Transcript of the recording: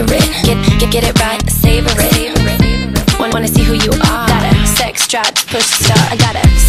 it. Get, get, get it right, savor it. Wanna, wanna see who you are. Got a sex drive to push the start. I got a